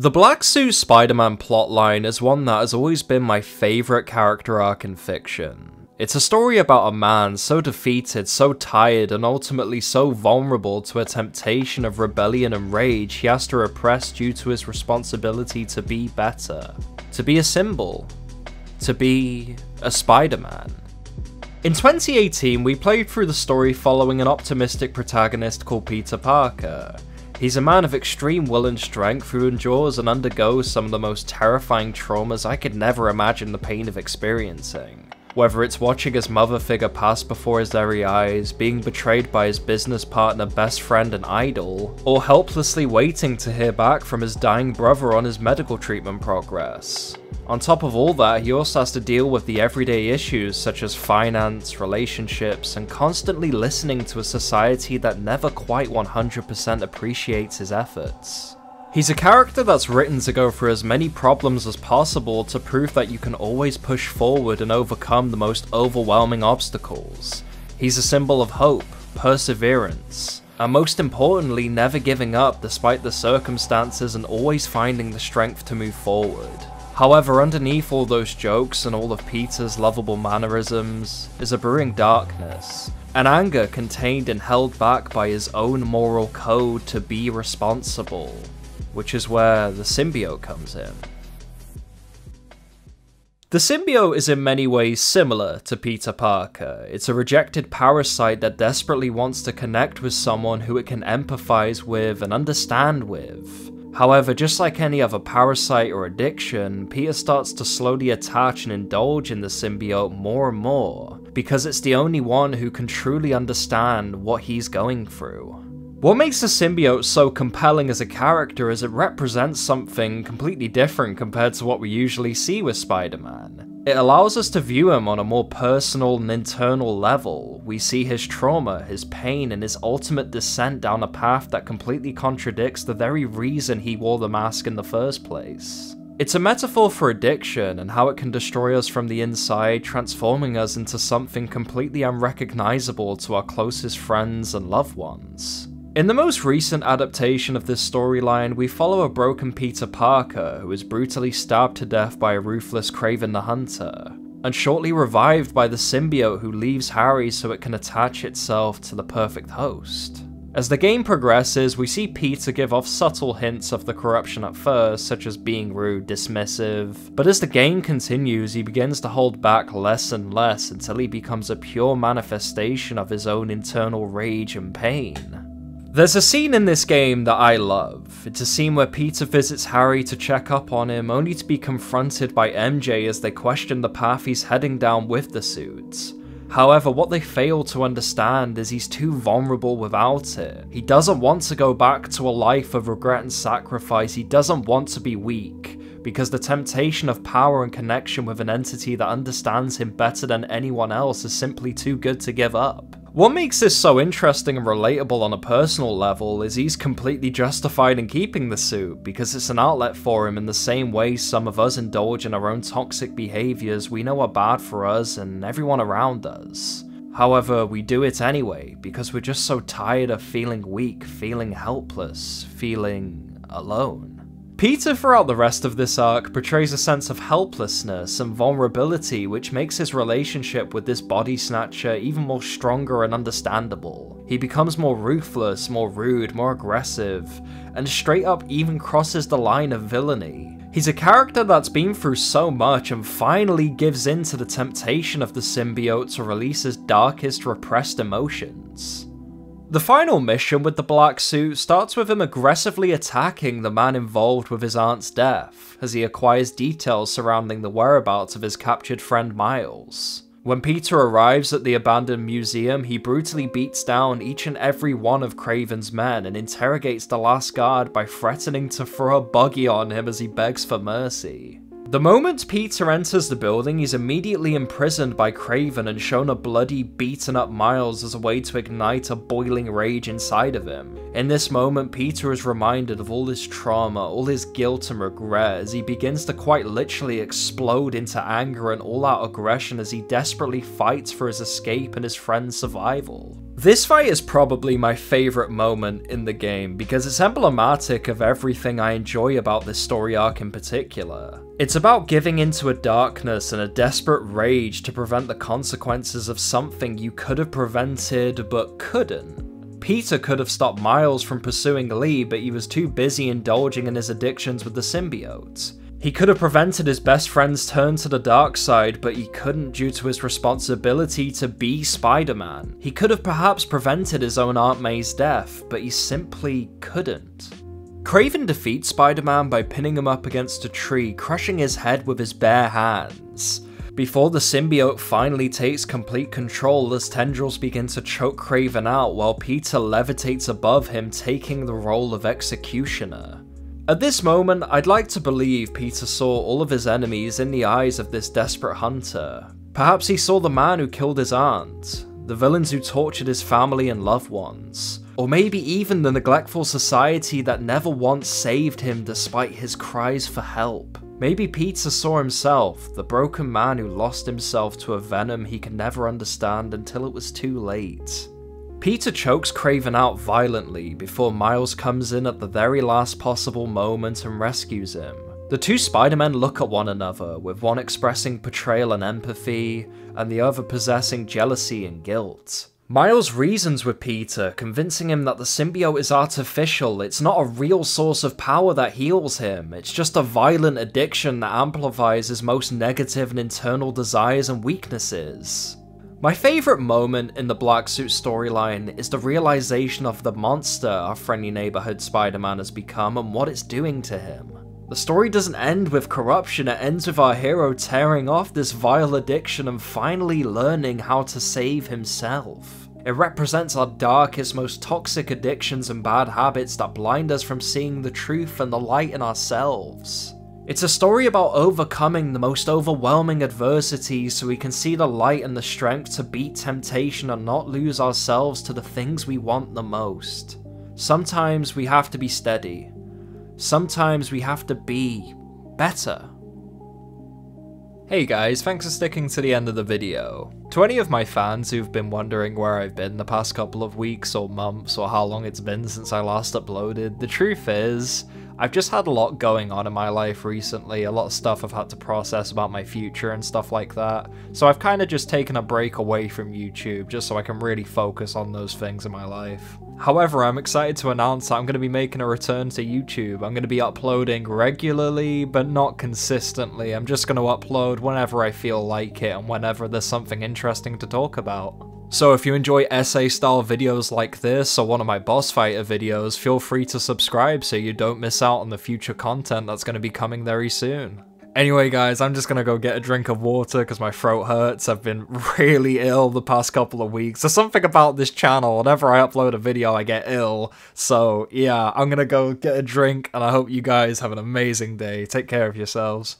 The Black Suit Spider-Man plotline is one that has always been my favourite character arc in fiction. It's a story about a man so defeated, so tired, and ultimately so vulnerable to a temptation of rebellion and rage he has to repress due to his responsibility to be better. To be a symbol. To be a Spider-Man. In 2018, we played through the story following an optimistic protagonist called Peter Parker. He's a man of extreme will and strength who endures and undergoes some of the most terrifying traumas I could never imagine the pain of experiencing. Whether it's watching his mother figure pass before his very eyes, being betrayed by his business partner, best friend, and idol, or helplessly waiting to hear back from his dying brother on his medical treatment progress. On top of all that, he also has to deal with the everyday issues such as finance, relationships, and constantly listening to a society that never quite 100% appreciates his efforts. He's a character that's written to go through as many problems as possible to prove that you can always push forward and overcome the most overwhelming obstacles. He's a symbol of hope, perseverance, and most importantly, never giving up despite the circumstances and always finding the strength to move forward. However, underneath all those jokes and all of Peter's lovable mannerisms is a brewing darkness, an anger contained and held back by his own moral code to be responsible, which is where the symbiote comes in. The symbiote is in many ways similar to Peter Parker. It's a rejected parasite that desperately wants to connect with someone who it can empathize with and understand with. However, just like any other parasite or addiction, Peter starts to slowly attach and indulge in the symbiote more and more, because it's the only one who can truly understand what he's going through. What makes the symbiote so compelling as a character is it represents something completely different compared to what we usually see with Spider-Man. It allows us to view him on a more personal and internal level. We see his trauma, his pain, and his ultimate descent down a path that completely contradicts the very reason he wore the mask in the first place. It's a metaphor for addiction and how it can destroy us from the inside, transforming us into something completely unrecognizable to our closest friends and loved ones. In the most recent adaptation of this storyline, we follow a broken Peter Parker who is brutally stabbed to death by a ruthless Kraven the Hunter, and shortly revived by the symbiote who leaves Harry so it can attach itself to the perfect host. As the game progresses, we see Peter give off subtle hints of the corruption at first, such as being rude, dismissive, but as the game continues, he begins to hold back less and less until he becomes a pure manifestation of his own internal rage and pain. There's a scene in this game that I love. It's a scene where Peter visits Harry to check up on him, only to be confronted by MJ as they question the path he's heading down with the suits. However, what they fail to understand is he's too vulnerable without it. He doesn't want to go back to a life of regret and sacrifice, he doesn't want to be weak, because the temptation of power and connection with an entity that understands him better than anyone else is simply too good to give up. What makes this so interesting and relatable on a personal level is he's completely justified in keeping the suit, because it's an outlet for him in the same way some of us indulge in our own toxic behaviours we know are bad for us and everyone around us. However, we do it anyway, because we're just so tired of feeling weak, feeling helpless, feeling alone. Peter throughout the rest of this arc portrays a sense of helplessness and vulnerability which makes his relationship with this body snatcher even more stronger and understandable. He becomes more ruthless, more rude, more aggressive, and straight up even crosses the line of villainy. He's a character that's been through so much and finally gives in to the temptation of the symbiote to release his darkest repressed emotions. The final mission with the black suit starts with him aggressively attacking the man involved with his aunt's death, as he acquires details surrounding the whereabouts of his captured friend Miles. When Peter arrives at the abandoned museum, he brutally beats down each and every one of Kraven's men and interrogates the last guard by threatening to throw a buggy on him as he begs for mercy. The moment Peter enters the building, he's immediately imprisoned by Kraven and shown a bloody, beaten up Miles as a way to ignite a boiling rage inside of him. In this moment, Peter is reminded of all his trauma, all his guilt and regret as he begins to quite literally explode into anger and all out aggression as he desperately fights for his escape and his friend's survival. This fight is probably my favourite moment in the game because it's emblematic of everything I enjoy about this story arc in particular. It's about giving into a darkness and a desperate rage to prevent the consequences of something you could have prevented but couldn't. Peter could have stopped Miles from pursuing Li, but he was too busy indulging in his addictions with the symbiote. He could have prevented his best friend's turn to the dark side, but he couldn't due to his responsibility to be Spider-Man. He could have perhaps prevented his own Aunt May's death, but he simply couldn't. Kraven defeats Spider-Man by pinning him up against a tree, crushing his head with his bare hands. Before the symbiote finally takes complete control as tendrils begin to choke Kraven out while Peter levitates above him taking the role of executioner. At this moment, I'd like to believe Peter saw all of his enemies in the eyes of this desperate hunter. Perhaps he saw the man who killed his aunt, the villains who tortured his family and loved ones, or maybe even the neglectful society that never once saved him despite his cries for help. Maybe Peter saw himself, the broken man who lost himself to a venom he could never understand until it was too late. Peter chokes Kraven out violently before Miles comes in at the very last possible moment and rescues him. The two Spider-Men look at one another, with one expressing betrayal and empathy, and the other possessing jealousy and guilt. Miles reasons with Peter, convincing him that the symbiote is artificial, it's not a real source of power that heals him, it's just a violent addiction that amplifies his most negative and internal desires and weaknesses. My favourite moment in the Black Suit storyline is the realization of the monster our friendly neighbourhood Spider-Man has become and what it's doing to him. The story doesn't end with corruption, it ends with our hero tearing off this vile addiction and finally learning how to save himself. It represents our darkest, most toxic addictions and bad habits that blind us from seeing the truth and the light in ourselves. It's a story about overcoming the most overwhelming adversities so we can see the light and the strength to beat temptation and not lose ourselves to the things we want the most. Sometimes we have to be steady. Sometimes we have to be better. Hey guys, thanks for sticking to the end of the video. To any of my fans who've been wondering where I've been the past couple of weeks or months or how long it's been since I last uploaded, the truth is, I've just had a lot going on in my life recently, a lot of stuff I've had to process about my future and stuff like that. So I've kind of just taken a break away from YouTube just so I can really focus on those things in my life. However, I'm excited to announce that I'm going to be making a return to YouTube. I'm going to be uploading regularly, but not consistently. I'm just going to upload whenever I feel like it and whenever there's something interesting to talk about. So if you enjoy essay style videos like this or one of my boss fighter videos, feel free to subscribe so you don't miss out on the future content that's going to be coming very soon. Anyway guys, I'm just gonna go get a drink of water because my throat hurts. I've been really ill the past couple of weeks. There's something about this channel, whenever I upload a video I get ill. So yeah, I'm gonna go get a drink and I hope you guys have an amazing day. Take care of yourselves.